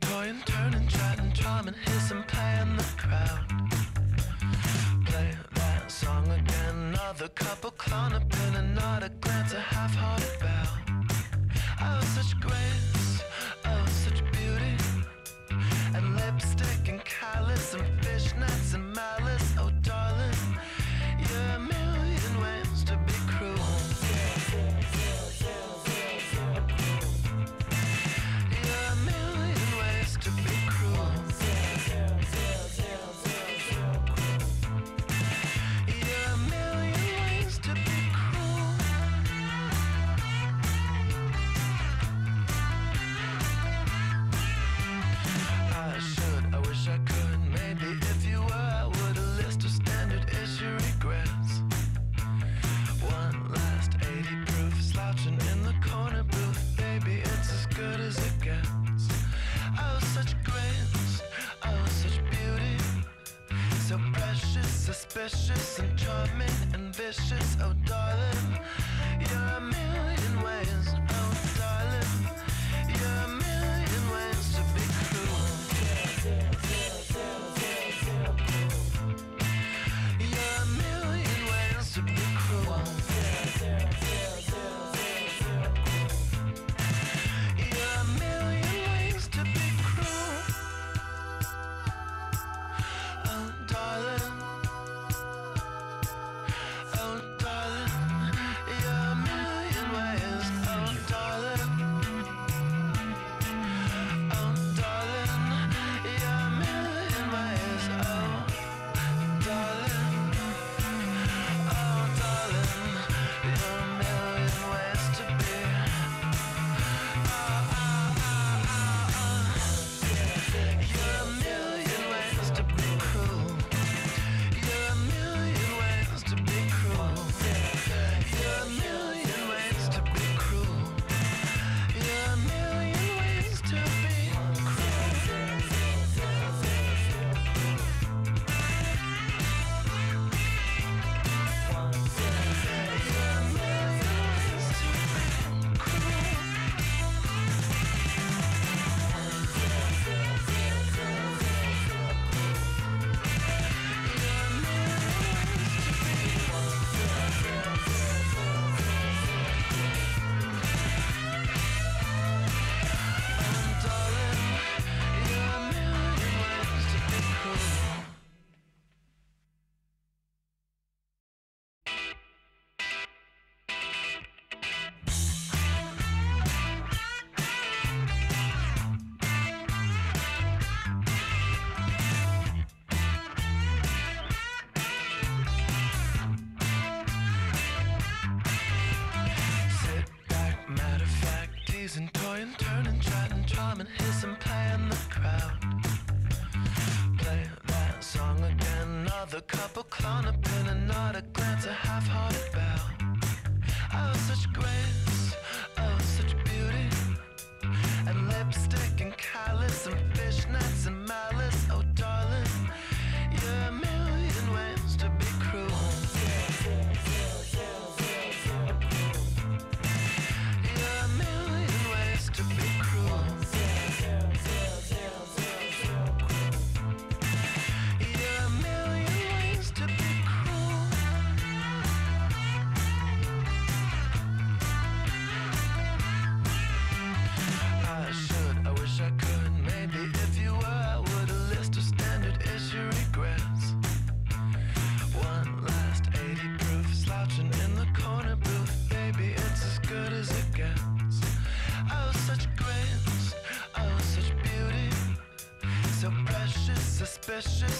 toying, turning, chatting, charming, hissing, playing the crowd. Play that song again, another couple clown up in another glance, a half-hearted bow. Oh, such great. Suspicious and charming and vicious, oh darling, you're a million ways. strumming his and playing the crowd. Play that song again, another couple clown up in another glass.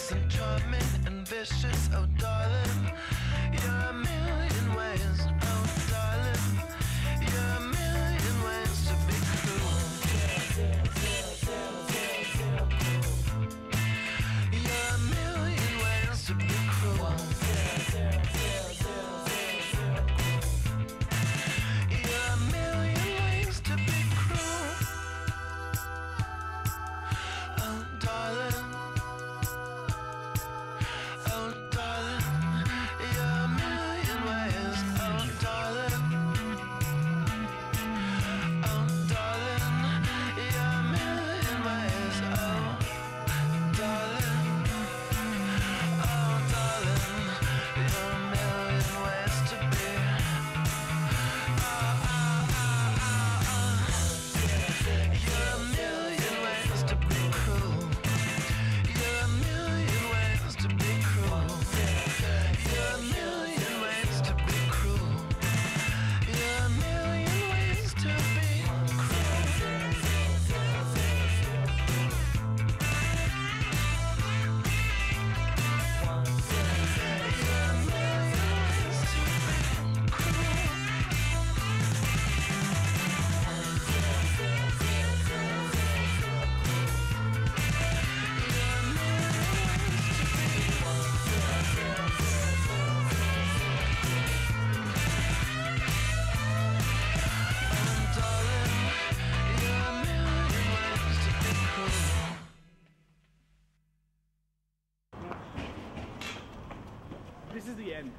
so charming and vicious, oh darling. You're a million ways. bien